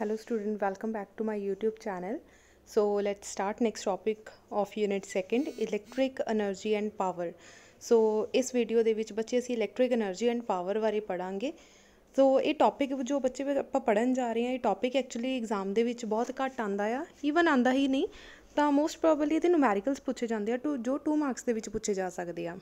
hello student, welcome back to my youtube channel. So, let's start next topic of unit second, electric energy and power. So, ਇਸ video ਦੇ ਵਿੱਚ ਬੱਚੇ ਅਸੀਂ electric energy and power ਬਾਰੇ ਪੜਾਂਗੇ ਸੋ ਇਹ topic ਜੋ ਬੱਚੇ ਆਪਾਂ ਪੜਨ ਜਾ ਰਹੇ ਹਾਂ, ਇਹ ਟੌਪਿਕ ਐਕਚੁਅਲੀ ਐਗਜ਼ਾਮ ਦੇ ਵਿੱਚ ਬਹੁਤ ਘੱਟ ਆਂਦਾ ਆ। ਈਵਨ ਆਂਦਾ ਹੀ ਨਹੀਂ। ਤਾਂ ਮੋਸਟ ਪ੍ਰੋਬਬਲੀ ਇਹਦੇ ਨੂਮੈਰੀਕਲਸ ਪੁੱਛੇ ਜਾਂਦੇ ਆ, ਟੂ ਜੋ 2 ਮਾਰਕਸ ਦੇ ਵਿੱਚ ਪੁੱਛੇ ਜਾ ਸਕਦੇ ਆ।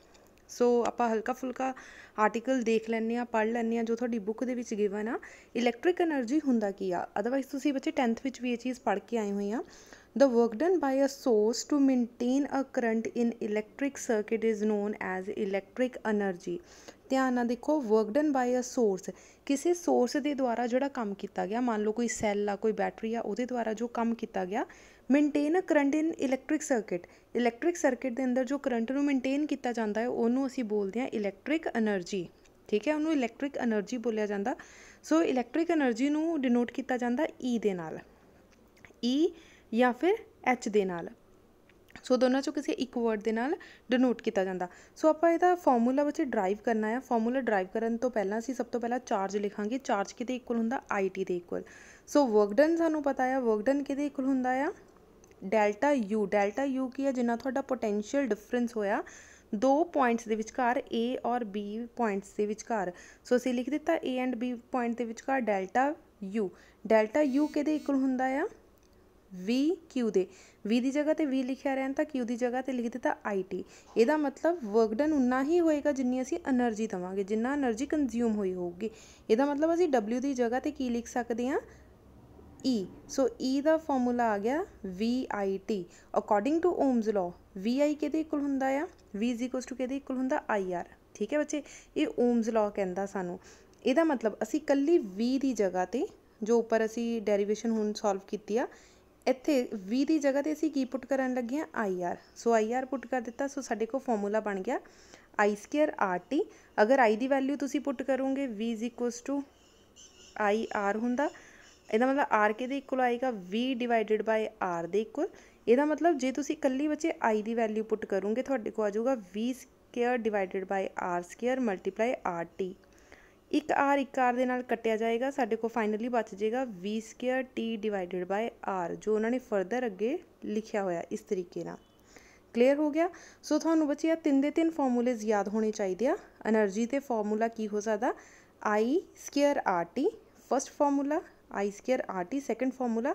ਸੋ ਆਪਾਂ ਹਲਕਾ ਫੁਲਕਾ ਆਰਟੀਕਲ ਦੇਖ ਲੈਂਦੇ ਹਾਂ, ਪੜ੍ਹ ਲੈਂਦੇ ਹਾਂ, ਜੋ ਤੁਹਾਡੀ ਬੁੱਕ ਦੇ ਵਿੱਚ ਗਿਵਨ ਆ ਇਲੈਕਟ੍ਰਿਕ ਐਨਰਜੀ ਹੁੰਦਾ ਕੀ ਆ ਅਦਰਵਾਈਜ਼ ਤੁਸੀਂ ਬੱਚੇ 10th ਵਿੱਚ ਵੀ ਇਹ ਚੀਜ਼ ਪੜ੍ਹ ਕੇ ਆਏ ਹੋਏ ਆ ਦ work done by a source to maintain a current in electric circuit is known as electric energy. ਧਿਆਨ ਨਾਲ ਦੇਖੋ, work done by a source, ਕਿਸੇ ਸੋਰਸ ਦੇ ਦੁਆਰਾ ਜਿਹੜਾ ਕੰਮ ਕੀਤਾ ਗਿਆ, ਮੰਨ ਲਓ ਕੋਈ ਸੈੱਲ ਆ, ਕੋਈ ਬੈਟਰੀ ਆ, ਉਹਦੇ ਦੁਆਰਾ ਜੋ ਕੰਮ ਕੀਤਾ ਗਿਆ maintain a current in electric circuit electric circuit ਦੇ ਅੰਦਰ ਜੋ ਕਰੰਟ ਨੂੰ ਮੇਨਟੇਨ ਕੀਤਾ ਜਾਂਦਾ ਹੈ, ਉਹਨੂੰ ਅਸੀਂ ਬੋਲਦੇ ਹਾਂ ਇਲੈਕਟ੍ਰਿਕ એનર્ਜੀ ਠੀਕ ਹੈ, ਉਹਨੂੰ ਇਲੈਕਟ੍ਰਿਕ એનર્ਜੀ ਬੋਲਿਆ ਜਾਂਦਾ। ਸੋ ਇਲੈਕਟ੍ਰਿਕ એનર્ਜੀ ਨੂੰ ਡਿਨੋਟ ਕੀਤਾ ਜਾਂਦਾ E ਦੇ ਨਾਲ। E ਜਾਂ ਫਿਰ H ਦੇ ਨਾਲ। ਸੋ ਦੋਨਾਂ ਚੋਂ ਕਿਸੇ ਇੱਕ ਵਰਡ ਦੇ ਨਾਲ ਡਿਨੋਟ ਕੀਤਾ ਜਾਂਦਾ। ਸੋ ਆਪਾਂ ਇਹਦਾ ਫਾਰਮੂਲਾ ਵਿੱਚ ਡਰਾਈਵ ਕਰਨਾ ਹੈ। ਫਾਰਮੂਲਾ ਡਰਾਈਵ ਕਰਨ ਤੋਂ ਪਹਿਲਾਂ ਅਸੀਂ ਸਭ ਤੋਂ ਪਹਿਲਾਂ ਚਾਰਜ ਲਿਖਾਂਗੇ। ਚਾਰਜ ਕਿਤੇ ਇਕੁਅਲ ਹੁੰਦਾ? ਆਈਟੀ ਦੇ ਇਕੁਅਲ ਸੋ ਵਰਕ ਡਨ ਸਾਨੂੰ ਪਤਾ ਹੈ ਵਰਕ ਡਨ ਕਿਤੇ ਇਕੁਅਲ ਹੁੰਦਾ ਆ? ਡੈਲਟਾ ਯੂ ਡੈਲਟਾ ਯੂ ਕੀ ਹੈ, ਜਿੰਨਾ ਤੁਹਾਡਾ ਪੋਟੈਂਸ਼ੀਅਲ ਡਿਫਰੈਂਸ ਹੋਇਆ, ਦੋ ਪੁਆਇੰਟਸ ਦੇ ਵਿਚਕਾਰ, A ਔਰ B ਪੁਆਇੰਟਸ ਦੇ ਵਿਚਕਾਰ। ਸੋ ਅਸੀਂ ਲਿਖ ਦਿੱਤਾ A ਐਂਡ B ਪੁਆਇੰਟ ਦੇ ਵਿਚਕਾਰ ਡੈਲਟਾ U ਡੈਲਟਾ U ਕਿਹਦੇ ਇਕੁਅਲ ਹੁੰਦਾ ਆ? V, Q ਦੇ। V ਦੀ ਜਗ੍ਹਾ ਤੇ V ਲਿਖਿਆ ਰਹਿਣ ਤਾਂ Q ਦੀ ਜਗ੍ਹਾ ਤੇ ਲਿਖ ਦਿੱਤਾ IT ਇਹਦਾ ਮਤਲਬ ਵਰਕ ਡਨ ਉਨਾ ਹੀ ਹੋਏਗਾ ਜਿੰਨੀ ਅਸੀਂ એનર્ਜੀ ਦਵਾਂਗੇ, ਜਿੰਨਾ એનર્ਜੀ ਕੰਜ਼ਿਊਮ ਹੋਈ ਹੋਊਗੀ। ਇਹਦਾ ਮਤਲਬ ਅਸੀਂ W ਦੀ ਜਗ੍ਹਾ ਤੇ ਕੀ ਲਿਖ ਸਕਦੇ ਹਾਂ? E. ਸੋ E ਦਾ ਫਾਰਮੂਲਾ ਆ ਗਿਆ VIT according to Ohm's law VI ਕਿਹਦੇ ਇਕੁਅਲ ਹੁੰਦਾ ਆ? V ਕਿਹਦੇ ਇਕੁਅਲ ਹੁੰਦਾ? IR ਠੀਕ ਹੈ ਬੱਚੇ? ਇਹ ਓਮਸ ਲਾਅ ਕਹਿੰਦਾ ਸਾਨੂੰ। ਇਹਦਾ ਮਤਲਬ ਅਸੀਂ ਕੱਲੀ V ਦੀ ਜਗ੍ਹਾ ਤੇ ਜੋ ਉੱਪਰ ਅਸੀਂ ਡੈਰੀਵੇਸ਼ਨ ਹੁਣ ਸੋਲਵ ਕੀਤੀ ਆ, ਇੱਥੇ V ਦੀ ਜਗ੍ਹਾ ਤੇ ਅਸੀਂ ਕੀ ਪੁੱਟ ਕਰਨ ਲੱਗੇ ਆ? IR ਸੋ IR ਪੁੱਟ ਕਰ ਦਿੱਤਾ। ਸੋ ਸਾਡੇ ਕੋਲ ਫਾਰਮੂਲਾ ਬਣ ਗਿਆ I ਸਕੁਅਰ RT ਅਗਰ I ਦੀ ਵੈਲਿਊ ਤੁਸੀਂ ਪੁੱਟ ਕਰੋਗੇ, V IR ਹੁੰਦਾ। ਇਹਦਾ ਮਤਲਬ ਆਰ ਕੇ ਦੇ ਇਕੁਅਲ ਆਏਗਾ, v ਡਿਵਾਈਡਡ ਬਾਏ ਆਰ ਦੇ ਇਕੁਅਲ ਇਹਦਾ ਮਤਲਬ ਜੇ ਤੁਸੀਂ ਇਕੱਲੀ ਬੱਚੇ ਆਈ ਦੀ ਵੈਲਿਊ ਪੁੱਟ ਕਰੋਗੇ, ਤੁਹਾਡੇ ਕੋਲ ਆ ਜਾਊਗਾ v square divided by R square multiply R T ਇੱਕ ਆਰ ਇੱਕ ਆਰ ਦੇ ਨਾਲ ਕੱਟਿਆ ਜਾਏਗਾ, ਸਾਡੇ ਕੋਲ ਫਾਈਨਲੀ ਬਚ ਜਾਏਗਾ v square T divided by R ਜੋ ਉਹਨਾਂ ਨੇ ਫਰਦਰ ਅੱਗੇ ਲਿਖਿਆ ਹੋਇਆ ਇਸ ਤਰੀਕੇ ਨਾਲ। ਕਲੀਅਰ ਹੋ ਗਿਆ? ਸੋ ਤੁਹਾਨੂੰ ਬੱਚੇ ਆ ਤਿੰਨ ਦੇ ਤਿੰਨ ਫਾਰਮੂਲੇਜ਼ ਯਾਦ ਹੋਣੇ ਚਾਹੀਦੇ ਆ। ਐਨਰਜੀ ਤੇ ਫਾਰਮੂਲਾ ਕੀ ਹੋ ਸਕਦਾ? I square R T first formula i square rt second formula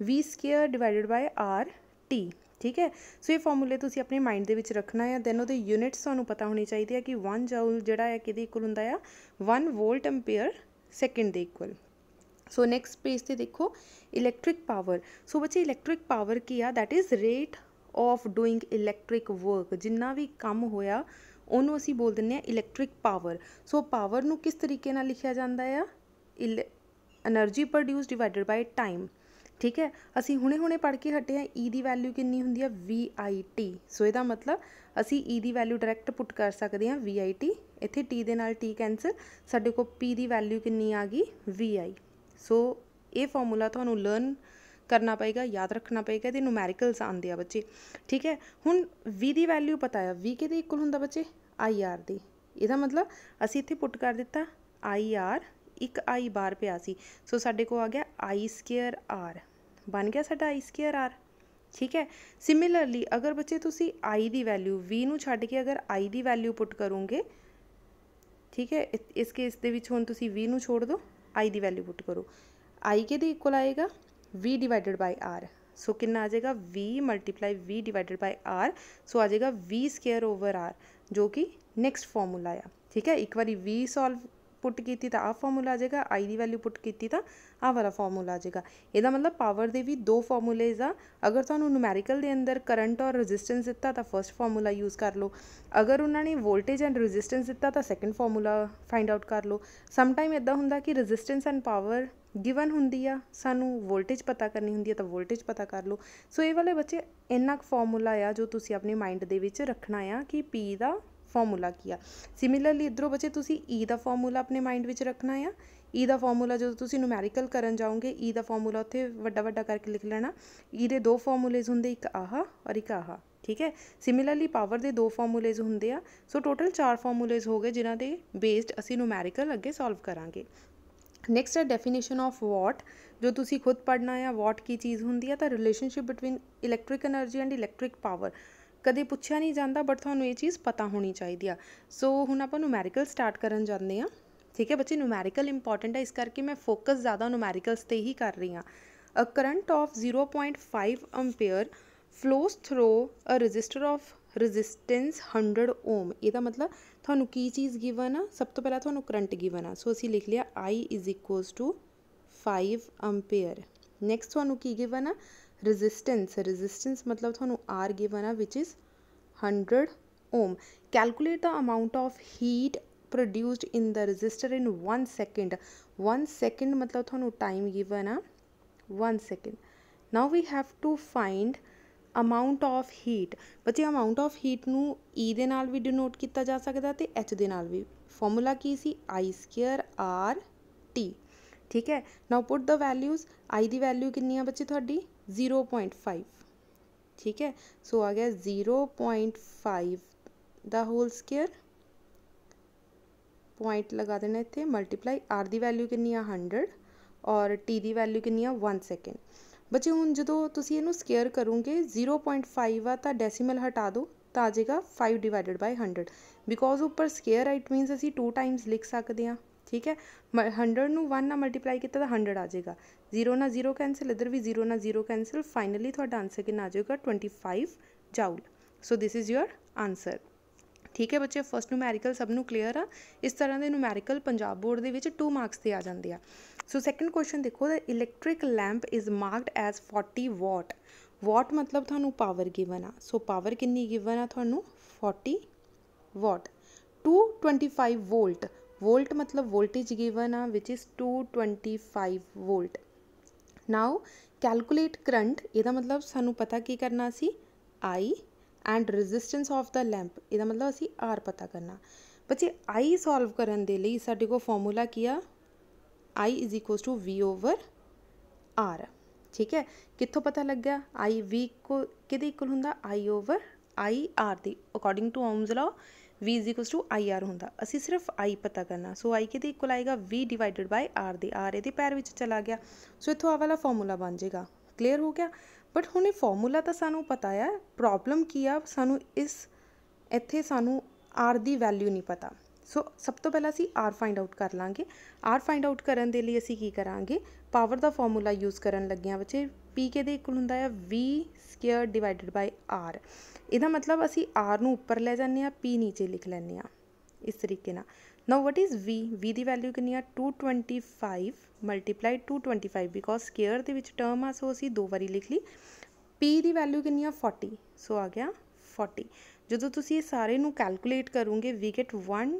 v square divided by T ਠੀਕ ਹੈ ਸੋ ਇਹ ਫਾਰਮੂਲੇ ਤੁਸੀਂ ਆਪਣੇ ਮਾਈਂਡ ਦੇ ਵਿੱਚ ਰੱਖਣਾ ਹੈ ਦੈਨ ਉਹਦੇ ਯੂਨਿਟਸ ਤੁਹਾਨੂੰ ਪਤਾ ਹੋਣੀ ਚਾਹੀਦੀ ਹੈ ਕਿ 1 ਜਾਊਲ ਜਿਹੜਾ ਹੈ ਕਿਹਦੇ ਇਕੁਅਲ ਹੁੰਦਾ ਆ 1 ਵੋਲਟ ਐਂਪੀਅਰ ਸੈਕਿੰਡ ਦੇ ਇਕੁਅਲ ਸੋ ਨੈਕਸਟ ਪੇਜ ਤੇ ਦੇਖੋ ਇਲੈਕਟ੍ਰਿਕ ਪਾਵਰ ਸੋ ਬੱਚੇ ਇਲੈਕਟ੍ਰਿਕ ਪਾਵਰ ਕੀ ਆ that is rate of doing electric work ਜਿੰਨਾ ਵੀ ਕੰਮ ਹੋਇਆ ਉਹਨੂੰ ਅਸੀਂ ਬੋਲ ਦਿੰਦੇ ਆ ਇਲੈਕਟ੍ਰਿਕ ਪਾਵਰ ਸੋ ਪਾਵਰ ਨੂੰ ਕਿਸ ਤਰੀਕੇ ਨਾਲ ਲਿਖਿਆ ਜਾਂਦਾ ਆ energy produce divided by time ਠੀਕ ਹੈ ਅਸੀਂ ਹੁਣੇ-ਹੁਣੇ ਪੜ੍ਹ ਕੇ ਹਟੇ ਆ ਈ ਦੀ ਵੈਲਿਊ ਕਿੰਨੀ ਹੁੰਦੀ ਆ ਵੀ ਆਈ ਟੀ ਸੋ ਇਹਦਾ ਮਤਲਬ ਅਸੀਂ ਈ ਦੀ ਵੈਲਿਊ ਡਾਇਰੈਕਟ ਪੁੱਟ ਕਰ ਸਕਦੇ ਹਾਂ ਟੀ ਇੱਥੇ ਟੀ ਦੇ ਨਾਲ ਟੀ ਕੈਂਸਲ ਸਾਡੇ ਕੋਲ ਪੀ ਦੀ ਵੈਲਿਊ ਕਿੰਨੀ ਆ ਗਈ ਵੀ ਆਈ ਸੋ ਇਹ ਫਾਰਮੂਲਾ ਤੁਹਾਨੂੰ ਲਰਨ ਕਰਨਾ ਪਏਗਾ ਯਾਦ ਰੱਖਣਾ ਪਏਗਾ ਇਹਦੇ ਨੂਮੈਰੀਕਲਸ ਆਉਂਦੇ ਆ ਬੱਚੇ ਠੀਕ ਹੈ ਹੁਣ ਵੀ ਦੀ ਵੈਲਿਊ ਪਤਾ ਆ ਵੀ ਕਿਹਦੇ ਇਕੁਅਲ ਹੁੰਦਾ ਬੱਚੇ ਆਈ ਆਰ ਦੀ ਇਹਦਾ ਮਤਲਬ ਅਸੀਂ ਇੱਥੇ ਪੁੱਟ ਕਰ ਦਿੱਤਾ ਆਈ ਆਰ ਇੱਕ ਆਈ ਬਾਹਰ ਪਿਆ ਸੀ। ਸੋ ਸਾਡੇ ਕੋਲ ਆ ਗਿਆ ਆਈ ਸਕੁਅਰ ਆਰ। ਬਣ ਗਿਆ ਸਾਡਾ ਆਈ ਸਕੁਅਰ ਆਰ। ਠੀਕ ਹੈ? ਸਿਮਿਲਰਲੀ ਅਗਰ ਬੱਚੇ ਤੁਸੀਂ I ਦੀ ਵੈਲਿਊ V ਨੂੰ ਛੱਡ ਕੇ ਅਗਰ I ਦੀ ਵੈਲਿਊ ਪੁੱਟ ਕਰੋਗੇ, ਠੀਕ ਹੈ? ਇਸ ਕੇਸ ਦੇ ਵਿੱਚ ਹੁਣ ਤੁਸੀਂ V ਨੂੰ ਛੋੜ ਦਿਓ I ਦੀ ਵੈਲਿਊ ਪੁੱਟ ਕਰੋ। I ਦੇ ਇਕੁਅਲ ਆਏਗਾ? V divided by R so ਕਿੰਨਾ ਆ ਜਾਏਗਾ? V multiply V divided by R so ਆ ਜਾਏਗਾ V ਸਕੁਅਰ ਓਵਰ R, ਜੋ ਕਿ ਨੈਕਸਟ ਫਾਰਮੂਲਾ ਆ। ਠੀਕ ਹੈ? ਇੱਕ ਵਾਰੀ V ਸੋਲਵ ਪੁੱਟ ਕੀਤੀ ਤਾਂ ਆਹ ਫਾਰਮੂਲਾ ਆ ਜਾਏਗਾ ਆਈ ਦੀ ਵੈਲਿਊ ਪੁੱਟ ਕੀਤੀ ਤਾਂ ਆਹ ਵਾਲਾ ਫਾਰਮੂਲਾ ਆ ਜਾਏਗਾ। ਇਹਦਾ ਮਤਲਬ ਪਾਵਰ ਦੇ ਵੀ ਦੋ ਫਾਰਮੂਲੇਜ਼ ਆ। ਅਗਰ ਤੁਹਾਨੂੰ ਨੂਮੈਰੀਕਲ ਦੇ ਅੰਦਰ ਕਰੰਟ ਔਰ ਰੈਜ਼ਿਸਟੈਂਸ ਦਿੱਤਾ ਤਾਂ ਫਰਸਟ ਫਾਰਮੂਲਾ ਯੂਜ਼ ਕਰ ਲਓ। ਅਗਰ ਉਹਨਾਂ ਨੇ ਵੋਲਟੇਜ ਐਂਡ ਰੈਜ਼ਿਸਟੈਂਸ ਦਿੱਤਾ ਤਾਂ ਸੈਕੰਡ ਫਾਰਮੂਲਾ ਫਾਈਂਡ ਆਊਟ ਕਰ ਲਓ। ਸਮ ਟਾਈਮ ਇਦਾਂ ਹੁੰਦਾ ਕਿ ਰੈਜ਼ਿਸਟੈਂਸ ਐਂਡ ਪਾਵਰ ਗਿਵਨ ਹੁੰਦੀ ਆ, ਸਾਨੂੰ ਵੋਲਟੇਜ ਪਤਾ ਕਰਨੀ ਹੁੰਦੀ ਆ ਤਾਂ ਵੋਲਟੇਜ ਪਤਾ ਕਰ ਲਓ। ਸੋ ਇਹ ਵਾਲੇ ਬੱਚੇ ਇੰਨਾ ਕੁ ਫਾਰਮੂਲਾ ਆ ਜੋ ਤੁਸੀਂ ਆਪਣੇ ਮਾਈਂਡ ਦੇ ਵਿੱਚ ਰੱਖਣਾ ਆ ਕਿ P ਦਾ ਫੋਰਮੂਲਾ ਕੀ ਆ? ਸਿਮੀਲਰਲੀ ਇਧਰੋਂ ਬੱਚੇ ਤੁਸੀਂ ਈ ਦਾ ਫੋਰਮੂਲਾ ਆਪਣੇ ਮਾਈਂਡ ਵਿੱਚ ਰੱਖਣਾ ਆ। ਈ ਦਾ ਫੋਰਮੂਲਾ ਜਦੋਂ ਤੁਸੀਂ ਨੂਮੈਰੀਕਲ ਕਰਨ ਜਾਓਗੇ ਈ ਦਾ ਫੋਰਮੂਲਾ ਉੱਥੇ ਵੱਡਾ ਵੱਡਾ ਕਰਕੇ ਲਿਖ ਲੈਣਾ। ਈ ਦੇ ਦੋ ਫਾਰਮੂਲੇਜ਼ ਹੁੰਦੇ, ਇੱਕ ਆਹ ਔਰ ਇੱਕ ਆਹ, ਠੀਕ ਹੈ? ਸਿਮੀਲਰਲੀ ਪਾਵਰ ਦੇ ਦੋ ਫਾਰਮੂਲੇਜ਼ ਹੁੰਦੇ ਆ। ਸੋ ਟੋਟਲ ਚਾਰ ਫਾਰਮੂਲੇਜ਼ ਹੋ ਗਏ ਜਿਨ੍ਹਾਂ ਦੇ ਬੇਸਡ ਅਸੀਂ ਨੂਮੈਰੀਕਲ ਅੱਗੇ ਸੋਲਵ ਕਰਾਂਗੇ। ਨੈਕਸਟ ਹੈ ਡੈਫੀਨੇਸ਼ਨ ਆਫ ਵਾਟ ਜੋ ਤੁਸੀਂ ਖੁਦ ਪੜ੍ਹਨਾ ਆ ਵਾਟ ਕੀ ਚੀਜ਼ ਹੁੰਦੀ ਆ, ਤਾਂ relationship between electric energy and electric power ਕਦੇ ਪੁੱਛਿਆ ਨਹੀਂ ਜਾਂਦਾ ਬਟ ਤੁਹਾਨੂੰ ਇਹ ਚੀਜ਼ ਪਤਾ ਹੋਣੀ ਚਾਹੀਦੀ ਆ। ਸੋ ਹੁਣ ਆਪਾਂ ਨੂਮੈਰੀਕਲ ਸਟਾਰਟ ਕਰਨ ਜਾਂਦੇ ਆ। ਠੀਕ ਹੈ ਬੱਚੇ ਨੂਮੈਰੀਕਲ ਇੰਪੋਰਟੈਂਟ ਹੈ ਇਸ ਕਰਕੇ ਮੈਂ ਫੋਕਸ ਜ਼ਿਆਦਾ ਨੂਮੈਰੀਕਲਸ ਤੇ ਹੀ ਕਰ ਰਹੀ ਹਾਂ a current of 0.5 ampere flows through a resistor of resistance 100 ohm ਇਹਦਾ ਮਤਲਬ ਤੁਹਾਨੂੰ ਕੀ ਚੀਜ਼ ਗਿਵਨ ਆ? ਸਭ ਤੋਂ ਪਹਿਲਾਂ ਤੁਹਾਨੂੰ ਕਰੰਟ ਗਿਵਨ ਆ। ਸੋ ਅਸੀਂ ਲਿਖ ਲਿਆ I is equals to 5 ampere next ਤੁਹਾਨੂੰ ਕੀ ਗਿਵਨ ਆ? Resistance resistance ਮਤਲਬ ਤੁਹਾਨੂੰ R given ਆ which is 100 ohm calculate the amount of heat produced in the resistor in 1 second 1 second ਮਤਲਬ ਤੁਹਾਨੂੰ time given ਆ 1 second now we have to find amount of heat ਬੱਚੇ amount of heat ਨੂੰ E ਦੇ ਨਾਲ ਵੀ denote ਕੀਤਾ ਜਾ ਸਕਦਾ ਤੇ H ਦੇ ਨਾਲ ਵੀ ਫਾਰਮੂਲਾ ਕੀ ਸੀ I square R T ਠੀਕ ਹੈ now put the values I ਦੀ ਵੈਲਿਊ ਕਿੰਨੀ ਆ ਬੱਚੇ ਤੁਹਾਡੀ 0.5 ਠੀਕ ਹੈ ਸੋ ਆ ਗਿਆ 0.5 ਦਾ ਹੋਲ ਸਕੁਅਰ ਪੁਆਇੰਟ ਲਗਾ ਦੇਣਾ ਇੱਥੇ ਮਲਟੀਪਲਾਈ r ਦੀ ਵੈਲਿਊ ਕਿੰਨੀ ਆ 100 ਔਰ t ਦੀ ਵੈਲਿਊ ਕਿੰਨੀ ਆ 1 ਸੈਕਿੰਡ ਬੱਚੇ ਹੁਣ ਜਦੋਂ ਤੁਸੀਂ ਇਹਨੂੰ ਸਕੁਅਰ ਕਰੋਗੇ 0.5 ਆ ਤਾਂ ਡੈਸੀਮਲ ਹਟਾ ਦਿਓ ਤਾਂ ਆ ਜਾਏਗਾ 5 ਡਿਵਾਈਡਡ ਬਾਈ 100 ਬਿਕੋਜ਼ ਉੱਪਰ ਸਕੁਅਰ ਆ ਇਟ ਮੀਨਸ ਅਸੀਂ 2 ਟਾਈਮਸ ਲਿਖ ਸਕਦੇ ਹਾਂ ਠੀਕ ਹੈ? 100 ਨੂੰ 1 ਨਾਲ ਮਲਟੀਪਲਾਈ ਕੀਤਾ ਤਾਂ 100 ਆ ਜਾਏਗਾ। 0 ਨਾਲ 0 ਕੈਂਸਲ ਇਧਰ ਵੀ 0 ਨਾਲ 0 ਕੈਂਸਲ ਫਾਈਨਲੀ ਤੁਹਾਡਾ ਆਨਸਰ ਕਿੰਨਾ ਆ ਜਾਏਗਾ? 25 joule so this is your answer ਠੀਕ ਹੈ ਬੱਚੇ? ਫਸਟ ਨੂਮੈਰੀਕਲ ਸਭ ਨੂੰ ਕਲੀਅਰ ਆ। ਇਸ ਤਰ੍ਹਾਂ ਦੇ ਨੂਮੈਰੀਕਲ ਪੰਜਾਬ ਬੋਰਡ ਦੇ ਵਿੱਚ 2 ਮਾਰਕਸ ਤੇ ਆ ਜਾਂਦੇ ਆ। ਸੋ ਸੈਕੰਡ ਕੁਐਸਚਨ ਦੇਖੋ the electric lamp is marked as 40 watt watt ਮਤਲਬ ਤੁਹਾਨੂੰ ਪਾਵਰ ਗਿਵਨ ਆ। ਸੋ ਪਾਵਰ ਕਿੰਨੀ ਗਿਵਨ ਆ ਤੁਹਾਨੂੰ? 40 ਵਾਟ 225 ਵੋਲਟ ਵੋਲਟ ਮਤਲਬ ਵੋਲਟੇਜ ਗਿਵਨ ਆ which is 225 volt now calculate current ਇਹਦਾ ਮਤਲਬ ਸਾਨੂੰ ਪਤਾ ਕੀ ਕਰਨਾ ਸੀ I and resistance of the lamp ਇਹਦਾ ਮਤਲਬ ਅਸੀਂ R ਪਤਾ ਕਰਨਾ ਬੱਚੇ I ਸੋਲਵ ਕਰਨ ਦੇ ਲਈ ਸਾਡੇ ਕੋਲ ਫਾਰਮੂਲਾ ਕੀ ਆ I V over R. ਠੀਕ ਹੈ ਕਿੱਥੋਂ ਪਤਾ ਲੱਗਿਆ I V ਕੋ ਕਿਹਦੇ ਇਕੁਅਲ ਹੁੰਦਾ I over I R the according to Ohm's law V is equals to IR ਹੁੰਦਾ। ਅਸੀਂ ਸਿਰਫ I ਪਤਾ ਕਰਨਾ। ਸੋ I ਕਿਹਦੇ ਇਕੁਅਲ ਆਏਗਾ? V ਡਿਵਾਈਡਡ ਬਾਈ R ਦੇ। R ਇਹਦੇ ਪੈਰ ਵਿੱਚ ਚਲਾ ਗਿਆ। ਸੋ ਇੱਥੋਂ ਆ ਵਾਲਾ ਫਾਰਮੂਲਾ ਬਣ ਜਾਏਗਾ। ਕਲੀਅਰ ਹੋ ਗਿਆ? ਬਟ ਹੁਣ ਇਹ ਫਾਰਮੂਲਾ ਤਾਂ ਸਾਨੂੰ ਪਤਾ ਆ। ਪ੍ਰੋਬਲਮ ਕੀ ਆ? ਸਾਨੂੰ ਇਸ, ਇੱਥੇ ਸਾਨੂੰ R ਦੀ ਵੈਲਿਊ ਨਹੀਂ ਪਤਾ। ਸੋ ਸਭ ਤੋਂ ਪਹਿਲਾਂ ਅਸੀਂ R ਫਾਈਂਡ ਆਊਟ ਕਰ ਲਾਂਗੇ। R ਫਾਈਂਡ ਆਊਟ ਕਰਨ ਦੇ ਲਈ ਅਸੀਂ ਕੀ ਕਰਾਂਗੇ? ਪਾਵਰ ਦਾ ਫਾਰਮੂਲਾ ਯੂਜ਼ ਕਰਨ ਲੱਗਿਆਂ ਬੱਚੇ P ਕਿਹਦੇ ਇਕੁਅਲ ਹੁੰਦਾ ਹੈ V square divided by R ਇਹਦਾ ਮਤਲਬ ਅਸੀਂ R ਨੂੰ ਉੱਪਰ ਲੈ ਜਾਂਦੇ ਆ P ਨੀਚੇ ਲਿਖ ਲੈਂਦੇ ਆ ਇਸ ਤਰੀਕੇ ਨਾਲ। Now what is V? V ਦੀ ਵੈਲਿਊ ਕਿੰਨੀ ਆ? 225 ਮਲਟੀਪਲਾਈ 225 ਬਿਕੋਜ਼ ਸਕੁਅਰ ਦੇ ਵਿੱਚ ਟਰਮ ਆ ਸੋ ਅਸੀਂ ਦੋ ਵਾਰੀ ਲਿਖ ਲਈ। P ਦੀ ਵੈਲਿਊ ਕਿੰਨੀ ਆ? 40 ਸੋ ਆ ਗਿਆ 40 ਜਦੋਂ ਤੁਸੀਂ ਇਹ ਸਾਰੇ ਨੂੰ ਕੈਲਕੂਲੇਟ ਕਰੋਗੇ ਵੀ ਗੈਟ 1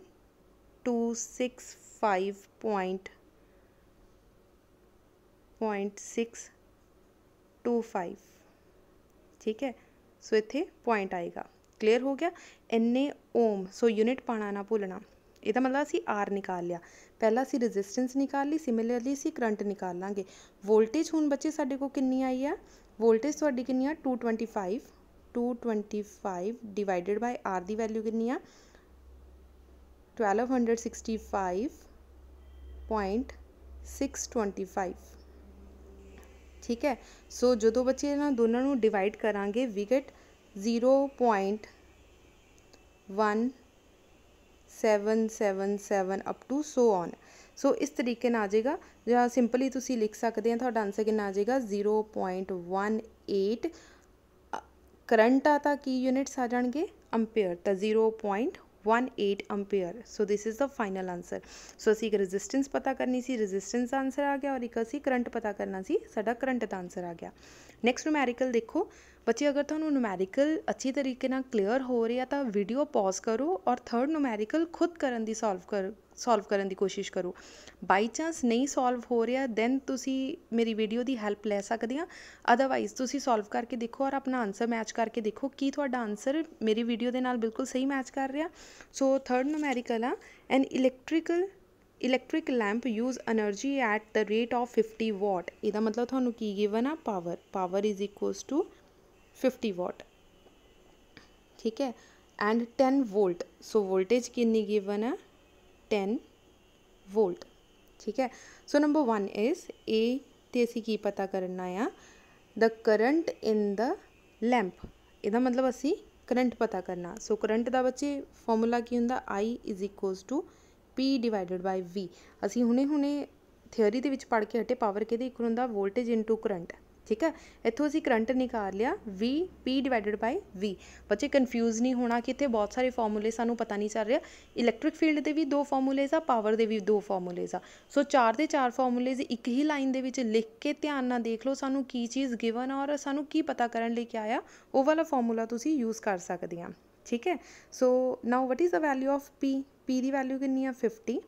265.625 ਠੀਕ ਹੈ ਸੋ ਇੱਥੇ ਪੁਆਇੰਟ ਆਏਗਾ ਕਲੀਅਰ ਹੋ ਗਿਆ ਇੰਨੇ ਓਮ ਸੋ ਯੂਨਿਟ ਪਾਣਾ ਨਾ ਭੁੱਲਣਾ ਇਹਦਾ ਮਤਲਬ ਅਸੀਂ ਆਰ ਨਿਕਾਲ ਲਿਆ ਪਹਿਲਾਂ ਅਸੀਂ ਰੈਜ਼ਿਸਟੈਂਸ ਨਿਕਾਲ ਲਈ ਸਿਮਿਲਰਲੀ ਅਸੀਂ ਕਰੰਟ ਨਿਕਾਲ ਲਾਂਗੇ ਵੋਲਟੇਜ ਹੁਣ ਬੱਚੇ ਸਾਡੇ ਕੋਲ ਕਿੰਨੀ ਆਈ ਆ ਵੋਲਟੇਜ ਤੁਹਾਡੀ ਕਿੰਨੀ ਆ 225 225 ਡਿਵਾਈਡਡ ਬਾਈ ਆਰ ਦੀ ਵੈਲਿਊ ਕਿੰਨੀ ਆ 1265.625 ਠੀਕ ਹੈ? ਸੋ ਜਦੋਂ ਬੱਚੇ ਇਹਨਾਂ ਦੋਨਾਂ ਨੂੰ ਡਿਵਾਈਡ ਕਰਾਂਗੇ we get 0.1777 up to so on so ਇਸ ਤਰੀਕੇ ਨਾਲ ਆ ਜਾਏਗਾ। ਜਾਂ ਸਿੰਪਲੀ ਤੁਸੀਂ ਲਿਖ ਸਕਦੇ ਆ, ਤੁਹਾਡਾ ਆਨਸਰ ਕਿੰਨਾ ਆ ਜਾਏਗਾ? 0.18 ਕਰੰਟ ਆ ਤਾਂ ਕੀ ਯੂਨਿਟਸ ਆ ਜਾਣਗੇ? ਅੰਪੀਅਰ ਤਾਂ 0.18 ampere so this is the final answer so ਅਸੀਂ ਇੱਕ ਰੈਜ਼ਿਸਟੈਂਸ ਪਤਾ ਕਰਨੀ ਸੀ ਰੈਜ਼ਿਸਟੈਂਸ ਦਾ ਆਨਸਰ ਆ ਗਿਆ ਔਰ ਇੱਕ ਅਸੀਂ ਕਰੰਟ ਪਤਾ ਕਰਨਾ ਸੀ ਸਾਡਾ ਕਰੰਟ ਦਾ ਆਨਸਰ ਆ ਗਿਆ ਨੈਕਸਟ ਨੂਮੈਰੀਕਲ ਦੇਖੋ ਬੱਚੇ ਅਗਰ ਤੁਹਾਨੂੰ ਨੂਮੈਰੀਕਲ ਅੱਛੀ ਤਰੀਕੇ ਨਾਲ ਕਲੀਅਰ ਹੋ ਰਿਹਾ ਤਾਂ ਵੀਡੀਓ ਪੋਜ਼ ਕਰੋ ਔਰ ਥਰਡ ਨੂਮੈਰੀਕਲ ਖੁਦ ਕਰਨ ਦੀ ਸੋਲਵ ਕਰ ਸੋਲਵ ਕਰਨ ਦੀ ਕੋਸ਼ਿਸ਼ ਕਰੋ ਬਾਈ ਚਾਂਸ ਨਹੀਂ ਸੋਲਵ ਹੋ ਰਿਹਾ ਦੈਨ ਤੁਸੀਂ ਮੇਰੀ ਵੀਡੀਓ ਦੀ ਹੈਲਪ ਲੈ ਸਕਦੇ ਹਾਂ ਅਦਰਵਾਈਜ਼ ਤੁਸੀਂ ਸੋਲਵ ਕਰਕੇ ਦੇਖੋ ਔਰ ਆਪਣਾ ਆਨਸਰ ਮੈਚ ਕਰਕੇ ਦੇਖੋ ਕੀ ਤੁਹਾਡਾ ਆਨਸਰ ਮੇਰੀ ਵੀਡੀਓ ਦੇ ਨਾਲ ਬਿਲਕੁਲ ਸਹੀ ਮੈਚ ਕਰ ਰਿਹਾ ਸੋ ਥਰਡ ਨੂਮੈਰੀਕਲ ਆ and electrical electric lamp use energy at the rate of fifty watt ਇਹਦਾ ਮਤਲਬ ਤੁਹਾਨੂੰ ਕੀ ਗਿਵਨ ਆ power power is equals to 50 watt ਠੀਕ ਹੈ ਐਂਡ 10 ਵੋਲਟ ਸੋ ਵੋਲਟੇਜ ਕਿੰਨੀ ਗਿਵਨ ਆ 10 volt. ਠੀਕ ਹੈ ਸੋ ਨੰਬਰ 1 ਇਜ਼ A ਤੇ ਅਸੀਂ ਕੀ ਪਤਾ ਕਰਨਾ ਆ ਦ ਕਰੰਟ ਇਨ ਦ ਲੈਂਪ ਇਹਦਾ ਮਤਲਬ ਅਸੀਂ ਕਰੰਟ ਪਤਾ ਕਰਨਾ ਸੋ ਕਰੰਟ ਦਾ ਬੱਚੇ ਫਾਰਮੂਲਾ ਕੀ ਹੁੰਦਾ I is equals to P divided by V. ਅਸੀਂ ਹੁਣੇ ਹੁਣੇ ਥਿਉਰੀ ਦੇ ਵਿੱਚ ਪੜ੍ਹ ਕੇ ਹਟੇ ਪਾਵਰ ਕਿਹਦੇ ਇਕੁਅਲ ਹੁੰਦਾ ਵੋਲਟੇਜ ਇਨਟੂ ਕਰੰਟ ਠੀਕ ਹੈ? ਇੱਥੋਂ ਅਸੀਂ ਕਰੰਟ ਨਿਕਾਲ ਲਿਆ, V, P divided by V. ਬੱਚੇ ਕਨਫਿਊਜ਼ ਨਹੀਂ ਹੋਣਾ ਕਿ ਇੱਥੇ ਬਹੁਤ ਸਾਰੇ ਫਾਰਮੂਲੇ ਸਾਨੂੰ ਪਤਾ ਨਹੀਂ ਚੱਲ ਰਿਹਾ। ਇਲੈਕਟ੍ਰਿਕ ਫੀਲਡ ਦੇ ਵੀ ਦੋ ਫਾਰਮੂਲੇਜ਼ ਆ ਪਾਵਰ ਦੇ ਵੀ ਦੋ ਫਾਰਮੂਲੇਜ਼ ਆ। ਸੋ ਚਾਰ ਦੇ ਚਾਰ ਫਾਰਮੂਲੇਜ਼ ਇੱਕ ਹੀ ਲਾਈਨ ਦੇ ਵਿੱਚ ਲਿਖ ਕੇ ਧਿਆਨ ਨਾਲ ਦੇਖ ਲਓ ਸਾਨੂੰ ਕੀ ਚੀਜ਼ ਗਿਵਨ ਔਰ ਸਾਨੂੰ ਕੀ ਪਤਾ ਕਰਨ ਲਈ ਕਿਹਾ ਆ। ਉਹ ਵਾਲਾ ਫਾਰਮੂਲਾ ਤੁਸੀਂ ਯੂਜ਼ ਕਰ ਸਕਦੇ ਆ। ਠੀਕ ਹੈ? So now what is the value of P? P ਦੀ ਵੈਲਿਊ ਕਿੰਨੀ ਆ? 50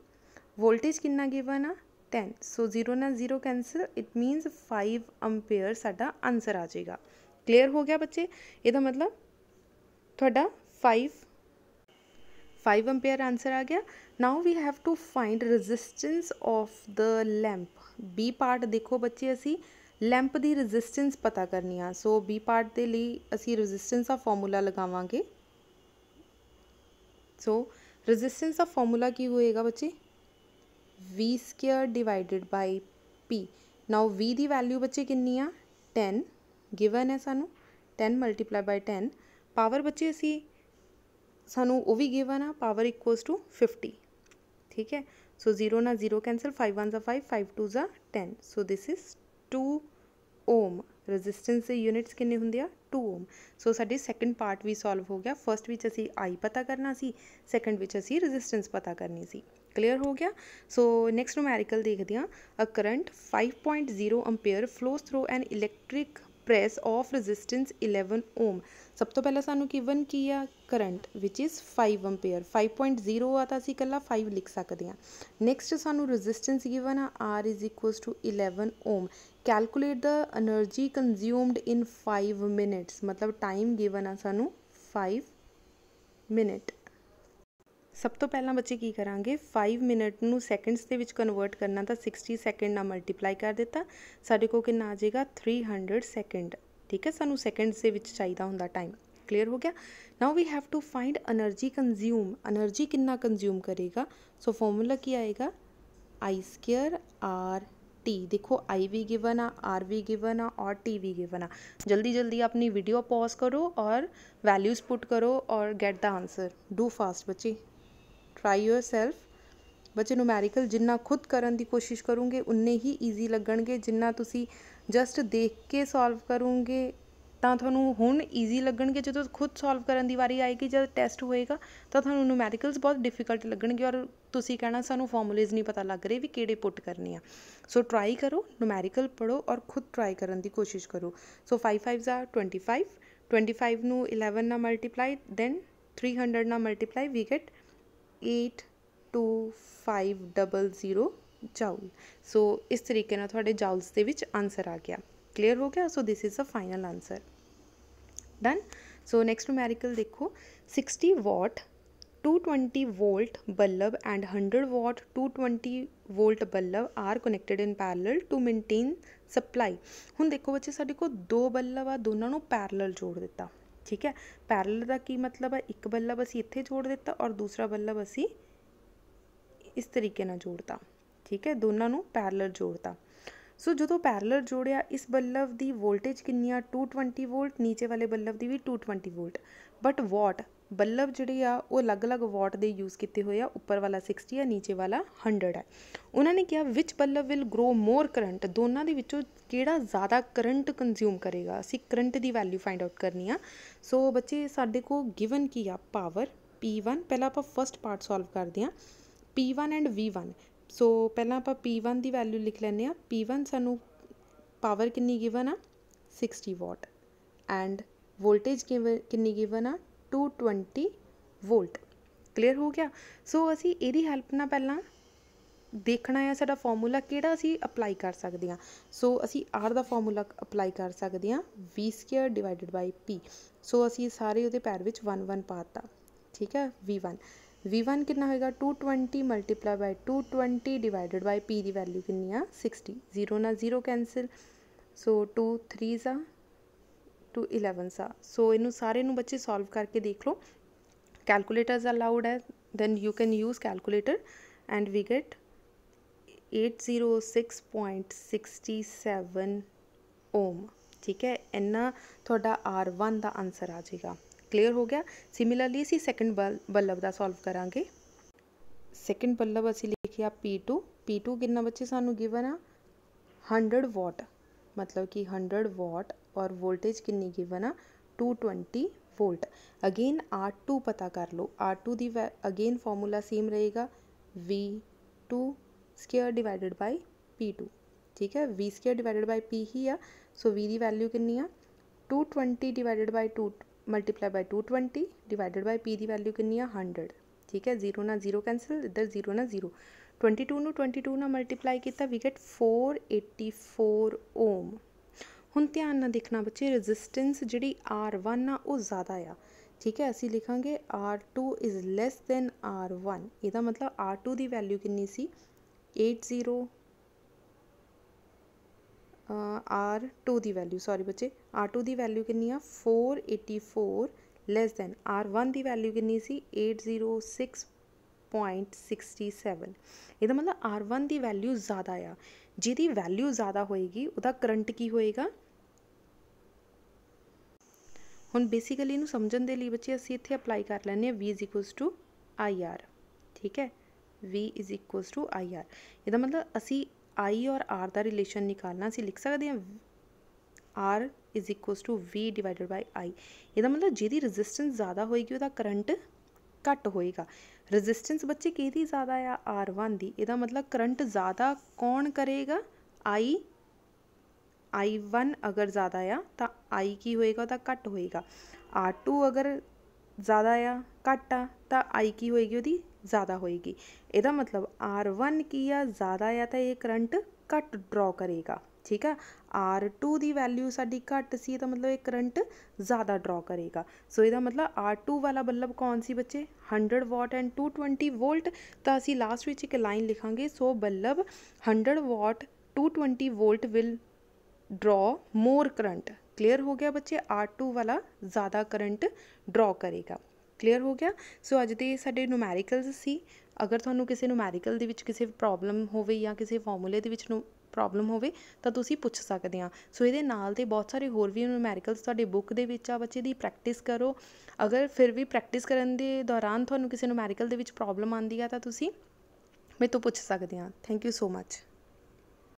ਵੋਲਟੇਜ ਕਿੰਨਾ ਗਿਵਨ ਆ? 10 ਸੋ 0 ਨਾਲ 0 ਕੈਂਸਲ ਇਟ ਮੀਨਸ 5 ਅੰਪੀਅਰ ਸਾਡਾ ਆਨਸਰ ਆ ਜਾਏਗਾ ਕਲੀਅਰ ਹੋ ਗਿਆ ਬੱਚੇ ਇਹਦਾ ਮਤਲਬ ਤੁਹਾਡਾ 5 5 ਅੰਪੀਅਰ ਆਨਸਰ ਆ ਗਿਆ now we have to find resistance of the lamp B part ਦੇਖੋ ਬੱਚੇ ਅਸੀਂ ਲੈਂਪ ਦੀ ਰੈਜ਼ਿਸਟੈਂਸ ਪਤਾ ਕਰਨੀ ਆ ਸੋ ਬੀ ਪਾਰਟ ਦੇ ਲਈ ਅਸੀਂ ਰੈਜ਼ਿਸਟੈਂਸ ਦਾ ਫਾਰਮੂਲਾ ਲਗਾਵਾਂਗੇ ਸੋ ਰੈਜ਼ਿਸਟੈਂਸ ਦਾ ਫਾਰਮੂਲਾ ਕੀ ਹੋਏਗਾ ਬੱਚੇ v square divided by p now v ਦੀ ਵੈਲਿਊ ਬੱਚੇ ਕਿੰਨੀ ਆ? 10 ਗਿਵਨ ਹੈ ਸਾਨੂੰ। 10 ਮਲਟੀਪਲਾਈ ਬਾਈ 10 ਪਾਵਰ ਬੱਚੇ ਅਸੀਂ ਸਾਨੂੰ ਉਹ ਵੀ ਗਿਵਨ ਆ, ਪਾਵਰ ਇਕੁਅਲਸ ਟੂ 50 ਠੀਕ ਹੈ? ਸੋ 0 ਨਾਲ 0 ਕੈਂਸਲ 5 1 ਆ 5 5 2 ਆ 10 so this is 2 ohm resistance ਦੇ ਯੂਨਿਟਸ ਕਿੰਨੇ ਹੁੰਦੇ ਆ? 2 ਓਮ ਸੋ ਸਾਡੇ ਸੈਕੰਡ ਪਾਰਟ ਵੀ ਸੋਲਵ ਹੋ ਗਿਆ। ਫਰਸਟ ਵਿੱਚ ਅਸੀਂ ਆਈ ਪਤਾ ਕਰਨਾ ਸੀ ਸੈਕੰਡ ਵਿੱਚ ਅਸੀਂ ਰੈਜ਼ਿਸਟੈਂਸ ਪਤਾ ਕਰਨੀ ਸੀ। ਕਲੀਅਰ ਹੋ ਗਿਆ? ਸੋ ਨੈਕਸਟ ਨੂਮੈਰੀਕਲ ਦੇਖਦੇ ਹਾਂ। A current 5.0 ampere flows through an electric press of resistance 11 ohm ਸਭ ਤੋਂ ਪਹਿਲਾਂ ਸਾਨੂੰ ਗਿਵਨ ਕੀ ਆ? ਕਰੰਟ ਵਿਚ ਇਜ਼ 5 ਐਂਪੀਅਰ 5.0 ਆ ਤਾਂ ਅਸੀਂ ਇਕੱਲਾ 5 ਲਿਖ ਸਕਦੇ ਹਾਂ। ਨੈਕਸਟ ਸਾਨੂੰ ਰੈਜ਼ਿਸਟੈਂਸ ਗਿਵਨ ਆ। R is equals to 11 ohm. Calculate the energy consumed in 5 minutes. ਮਤਲਬ ਟਾਈਮ ਗਿਵਨ ਆ ਸਾਨੂੰ 5 ਮਿੰਟ ਸਭ ਤੋਂ ਪਹਿਲਾਂ ਬੱਚੇ ਕੀ ਕਰਾਂਗੇ? 5 ਮਿੰਟ ਨੂੰ ਸੈਕਿੰਡਸ ਦੇ ਵਿੱਚ ਕਨਵਰਟ ਕਰਨਾ ਤਾਂ 60 ਸੈਕਿੰਡ ਨਾਲ ਮਲਟੀਪਲਾਈ ਕਰ ਦਿੱਤਾ। ਸਾਡੇ ਕੋਲ ਕਿੰਨਾ ਆ ਜਾਏਗਾ? 300 ਸੈਕਿੰਡ ठीक है? सानू सैकेंड्स के चाहिए होंगे टाइम क्लीयर हो गया? Now we have to find energy consume energy कि कंज्यूम करेगा? सो so, फॉर्मूला की आएगा? आई स्केयर आर टी देखो आई वी गिवन आ आर वी गिवन आ और टी वी गिवन आ। जल्दी जल्दी अपनी वीडियो पॉज करो और वैल्यूज़ पुट करो और get the answer do fast बच्ची। ट्राई योर सेल्फ ਬੱਚੇ ਨੂਮੈਰੀਕਲ ਜਿੰਨਾ ਖੁਦ ਕਰਨ ਦੀ ਕੋਸ਼ਿਸ਼ ਕਰੋਗੇ, ਉਨੇ ਹੀ ਈਜ਼ੀ ਲੱਗਣਗੇ। ਜਿੰਨਾ ਤੁਸੀਂ ਜਸਟ ਦੇਖ ਕੇ ਸੋਲਵ ਕਰੋਗੇ, ਤਾਂ ਤੁਹਾਨੂੰ ਹੁਣ ਈਜ਼ੀ ਲੱਗਣਗੇ। ਜਦੋਂ ਖੁਦ ਸੋਲਵ ਕਰਨ ਦੀ ਵਾਰੀ ਆਏਗੀ ਜਦ ਟੈਸਟ ਹੋਏਗਾ, ਤਾਂ ਤੁਹਾਨੂੰ ਨੂਮੈਰੀਕਲਸ ਬਹੁਤ ਡਿਫਿਕਲਟ ਲੱਗਣਗੇ ਔਰ ਤੁਸੀਂ ਕਹਿਣਾ, ਸਾਨੂੰ ਫਾਰਮੂਲੇਜ਼ ਨਹੀਂ ਪਤਾ ਲੱਗ ਰਹੇ ਵੀ ਕਿਹੜੇ ਪੁੱਟ ਕਰਨੇ ਆ। ਸੋ ਟਰਾਈ ਕਰੋ ਨੂਮੈਰੀਕਲ ਪੜੋ ਔਰ ਖੁਦ ਟਰਾਈ ਕਰਨ ਦੀ ਕੋਸ਼ਿਸ਼ ਕਰੋ। ਸੋ 5 5 ਆ 25 25 ਨੂੰ 11 ਨਾਲ ਮਲਟੀਪਲਾਈ ਦੈਨ 300 ਨਾਲ ਮਲਟੀਪਲਾਈ ਵੀ ਗੈਟ 82500 ਜਾਊਲ ਸੋ ਇਸ ਤਰੀਕੇ ਨਾਲ ਤੁਹਾਡੇ ਜਾਊਲਸ ਦੇ ਵਿੱਚ ਆਨਸਰ ਆ ਗਿਆ। ਕਲੀਅਰ ਹੋ ਗਿਆ? So this is a final answer done so next numerical ਦੇਖੋ। 60 watt 220 volt bulb and 100 watt 220 volt bulb are connected in parallel to maintain supply ਹੁਣ ਦੇਖੋ ਬੱਚੇ, ਸਾਡੇ ਕੋਲ ਦੋ ਬੱਲਬ ਆ, ਦੋਨਾਂ ਨੂੰ ਪੈਰਲਲ ਜੋੜ ਦਿੱਤਾ। ਠੀਕ ਹੈ? ਪੈਰਲਲ ਦਾ ਕੀ ਮਤਲਬ ਹੈ ਇੱਕ ਬੱਲਬ ਅਸੀਂ ਇੱਥੇ ਜੋੜ ਦਿੱਤਾ ਔਰ ਦੂਸਰਾ ਬੱਲਬ ਅਸੀਂ ਇਸ ਤਰੀਕੇ ਨਾਲ ਜੋੜਤਾ। ਠੀਕ ਹੈ, ਦੋਨਾਂ ਨੂੰ ਪੈਰਲਲ ਜੋੜਤਾ। ਸੋ ਜਦੋਂ ਪੈਰਲਲ ਜੋੜਿਆ, ਇਸ ਬੱਲਬ ਦੀ ਵੋਲਟੇਜ ਕਿੰਨੀ ਆ? 220 ਵੋਲਟ ਨੀਚੇ ਵਾਲੇ ਬੱਲਬ ਦੀ ਵੀ 220 ਵੋਲਟ ਬਟ ਵਾਟ ਬੱਲਬ ਜਿਹੜੇ ਆ, ਉਹ ਅਲੱਗ-ਅਲੱਗ ਵਾਟ ਦੇ ਯੂਜ਼ ਕੀਤੇ ਹੋਏ ਆ। ਉੱਪਰ ਵਾਲਾ 60 ਆ, ਨੀਚੇ ਵਾਲਾ 100 ਹੈ ਉਹਨਾਂ ਨੇ ਕਿਹਾ which bulb will draw more current ਦੋਨਾਂ ਦੇ ਵਿੱਚੋਂ ਕਿਹੜਾ ਜ਼ਿਆਦਾ ਕਰੰਟ ਕੰਜ਼ਿਊਮ ਕਰੇਗਾ? ਅਸੀਂ ਕਰੰਟ ਦੀ ਵੈਲਿਊ ਫਾਈਂਡ ਆਊਟ ਕਰਨੀ ਆ। ਸੋ ਬੱਚੇ, ਸਾਡੇ ਕੋਲ ਗਿਵਨ ਕੀ ਆ? ਪਾਵਰ P1 ਪਹਿਲਾਂ ਆਪਾਂ ਫਰਸਟ ਪਾਰਟ ਸੋਲਵ ਕਰਦੇ ਆ P1 ਐਂਡ V1 ਸੋ ਪਹਿਲਾਂ ਆਪਾਂ P1 ਦੀ ਵੈਲਿਊ ਲਿਖ ਲੈਂਦੇ ਆ P1 ਸਾਨੂੰ ਪਾਵਰ ਕਿੰਨੀ ਗਿਵਨ ਆ? 60 ਵਾਟ ਐਂਡ ਵੋਲਟੇਜ ਕਿੰਨੀ ਗਿਵਨ ਆ? 220 ਵੋਲਟ ਕਲੀਅਰ ਹੋ ਗਿਆ? ਸੋ ਅਸੀਂ ਇਹਦੀ ਹੈਲਪ ਨਾਲ ਪਹਿਲਾਂ ਦੇਖਣਾ ਹੈ ਸਾਡਾ ਫਾਰਮੂਲਾ ਕਿਹੜਾ ਅਸੀਂ ਅਪਲਾਈ ਕਰ ਸਕਦੇ ਹਾਂ। ਸੋ ਅਸੀਂ r ਦਾ ਫਾਰਮੂਲਾ ਅਪਲਾਈ ਕਰ ਸਕਦੇ ਹਾਂ। V square divided by p. So ਅਸੀਂ ਸਾਰੇ ਉਹਦੇ ਪੈਰ ਵਿੱਚ 1 1 ਪਾਤਾ ਠੀਕ ਹੈ? V1 v1 ਕਿੰਨਾ ਹੋਏਗਾ 220 multiply by 220 divided by p ਦੀ ਵੈਲਿਊ ਕਿੰਨੀ ਆ 60 0 ਨਾਲ 0 ਕੈਂਸਲ ਸੋ 2 3s ਆ ਟੂ 11 ਆ ਸੋ ਇਹਨੂੰ ਸਾਰੇ ਨੂੰ ਬੱਚੇ ਸੋਲਵ ਕਰਕੇ ਦੇਖ ਲਓ ਕੈਲਕੂਲੇਟਰਸ ਅਲਾਉਡ ਹੈ then you can use calculator and we get 806.67 ohm ਠੀਕ ਹੈ ਇੰਨਾ ਤੁਹਾਡਾ R1 ਦਾ ਆਨਸਰ ਆ ਜਾਏਗਾ ਕਲੀਅਰ ਹੋ ਗਿਆ ਸਿਮਿਲਰਲੀ ਅਸੀਂ ਸੈਕੰਡ ਬੱਲਬ ਦਾ ਸੋਲਵ ਕਰਾਂਗੇ ਸੈਕੰਡ ਬੱਲਬ ਅਸੀਂ ਲਿਖਿਆ P2 P2 ਕਿੰਨਾ ਬੱਚੇ ਸਾਨੂੰ ਗਿਵਨ ਆ 100 ਵਾਟ ਮਤਲਬ ਕਿ 100 ਵਾਟ ਔਰ ਵੋਲਟੇਜ ਕਿੰਨੀ ਗਿਵਨ ਆ 220 ਵੋਲਟ ਅਗੇਨ R2 ਪਤਾ ਕਰ ਲਓ R2 ਦੀ ਅਗੇਨ ਫਾਰਮੂਲਾ ਸੇਮ ਰਹੇਗਾ V2 ਸਕੁਅਰ ਡਿਵਾਈਡਡ ਬਾਈ P2 ਠੀਕ ਹੈ V square divided by P ਹੀ ਆ ਸੋ V ਦੀ ਵੈਲਿਊ ਕਿੰਨੀ ਆ 220 divided by 2 multiply by 220 divided by P ਦੀ ਵੈਲਿਊ ਕਿੰਨੀ ਆ? 100 ਠੀਕ ਹੈ? 0 ਨਾਲ 0 ਕੈਨਸਲ ਇੱਧਰ 0 ਨਾਲ 0 22 ਨੂੰ 22 ਨਾਲ ਮਲਟੀਪਲਾਈ ਕੀਤਾ ਵੀ ਗੈਟ 484 ਓਮ ਹੁਣ ਧਿਆਨ ਨਾਲ ਦੇਖਣਾ ਬੱਚੇ ਰੈਜ਼ਿਸਟੈਂਸ ਜਿਹੜੀ R1 ਆ, ਉਹ ਜ਼ਿਆਦਾ ਆ। ਠੀਕ ਹੈ? ਅਸੀਂ ਲਿਖਾਂਗੇ R2 is less than R1 ਇਹਦਾ ਮਤਲਬ R2 ਦੀ ਵੈਲਿਊ ਕਿੰਨੀ ਸੀ? 80 ਆਰ R2 ਦੀ ਵੈਲਿਊ ਸੌਰੀ ਬੱਚੇ ਆਰ R2 ਦੀ ਵੈਲਿਊ ਕਿੰਨੀ ਆ? 484 ਲੈਸ ਦੈਨ ਆਰ R1 ਦੀ ਵੈਲਿਊ ਕਿੰਨੀ ਸੀ? 806 0.67 ਇਹਦਾ ਮਤਲਬ ਆਰ R1 ਦੀ ਵੈਲਿਊ ਜ਼ਿਆਦਾ ਆ। ਜਿਹਦੀ ਵੈਲਿਊ ਜ਼ਿਆਦਾ ਹੋਏਗੀ, ਉਹਦਾ ਕਰੰਟ ਕੀ ਹੋਏਗਾ? ਹੁਣ ਬੇਸਿਕਲੀ ਇਹਨੂੰ ਸਮਝਣ ਦੇ ਲਈ ਬੱਚੇ ਅਸੀਂ ਇੱਥੇ ਅਪਲਾਈ ਕਰ ਲੈਂਦੇ ਹਾਂ, V IR ਠੀਕ ਹੈ? V IR ਇਹਦਾ ਮਤਲਬ ਅਸੀਂ ਆਈ ਔਰ ਆਰ ਦਾ ਰਿਲੇਸ਼ਨ ਨਿਕਾਲਣਾ ਅਸੀਂ ਲਿਖ ਸਕਦੇ ਹਾਂ R is equals to we divided by I ਇਹਦਾ ਮਤਲਬ ਜਿਹਦੀ ਰੈਜ਼ਿਸਟੈਂਸ ਜ਼ਿਆਦਾ ਹੋਏਗੀ, ਉਹਦਾ ਕਰੰਟ ਘੱਟ ਹੋਏਗਾ। ਰੈਜ਼ਿਸਟੈਂਸ ਬੱਚੇ ਕਿਹਦੀ ਜ਼ਿਆਦਾ ਆ? R1 ਦੀ। ਇਹਦਾ ਮਤਲਬ ਕਰੰਟ ਜ਼ਿਆਦਾ ਕੌਣ ਕਰੇਗਾ? I I1 ਅਗਰ ਜ਼ਿਆਦਾ ਆ, ਤਾਂ I ਕੀ ਹੋਏਗਾ? ਉਹਦਾ ਘੱਟ ਹੋਏਗਾ। R2 ਅਗਰ ਜ਼ਿਆਦਾ ਆ, ਘੱਟ ਆ, ਤਾਂ I ਕੀ ਹੋਏਗੀ ਉਹਦੀ? ਜ਼ਿਆਦਾ ਹੋਏਗੀ ਇਹਦਾ ਮਤਲਬ R1 ਕੀ ਆ ਜ਼ਿਆਦਾ ਆ ਤਾਂ ਇਹ ਕਰੰਟ ਘੱਟ ਡਰਾ ਕਰੇਗਾ ਠੀਕ ਆ R2 ਦੀ ਵੈਲਿਊ ਸਾਡੀ ਘੱਟ ਸੀ ਤਾਂ ਮਤਲਬ ਇਹ ਕਰੰਟ ਜ਼ਿਆਦਾ ਡਰਾ ਕਰੇਗਾ ਸੋ ਇਹਦਾ ਮਤਲਬ R2 ਵਾਲਾ ਬੱਲਬ ਕੌਣ ਸੀ ਬੱਚੇ 100 ਵਾਟ ਐਂਡ 220 ਵੋਲਟ ਤਾਂ ਅਸੀਂ ਲਾਸਟ ਵਿੱਚ ਇੱਕ ਲਾਈਨ ਲਿਖਾਂਗੇ so bulb 100 watt 220 volt will draw more current clear ਹੋ ਗਿਆ ਬੱਚੇ R2 ਵਾਲਾ ਜ਼ਿਆਦਾ ਕਰੰਟ ਡਰਾ ਕਰੇਗਾ ਕਲੀਅਰ ਹੋ ਗਿਆ। ਸੋ ਅੱਜ ਦੇ ਸਾਡੇ ਨੂਮੈਰੀਕਲਸ ਸੀ। ਅਗਰ ਤੁਹਾਨੂੰ ਕਿਸੇ ਨੂਮੈਰੀਕਲ ਦੇ ਵਿੱਚ ਕਿਸੇ ਪ੍ਰੋਬਲਮ ਹੋਵੇ ਜਾਂ ਕਿਸੇ ਫਾਰਮੂਲੇ ਦੇ ਵਿੱਚ ਨੂੰ ਪ੍ਰੋਬਲਮ ਹੋਵੇ, ਤਾਂ ਤੁਸੀਂ ਪੁੱਛ ਸਕਦੇ ਆ। ਸੋ ਇਹਦੇ ਨਾਲ ਤੇ ਬਹੁਤ ਸਾਰੇ ਹੋਰ ਵੀ ਨੂਮੈਰੀਕਲਸ ਤੁਹਾਡੇ ਬੁੱਕ ਦੇ ਵਿੱਚ ਆ ਬੱਚੇ ਦੀ ਪ੍ਰੈਕਟਿਸ ਕਰੋ। ਅਗਰ ਫਿਰ ਵੀ ਪ੍ਰੈਕਟਿਸ ਕਰਨ ਦੇ ਦੌਰਾਨ ਤੁਹਾਨੂੰ ਕਿਸੇ ਨੂਮੈਰੀਕਲ ਦੇ ਵਿੱਚ ਪ੍ਰੋਬਲਮ ਆਉਂਦੀ ਆ ਤਾਂ ਤੁਸੀਂ ਮੇਰੇ ਤੋਂ ਪੁੱਛ ਸਕਦੇ ਆ। Thank you so much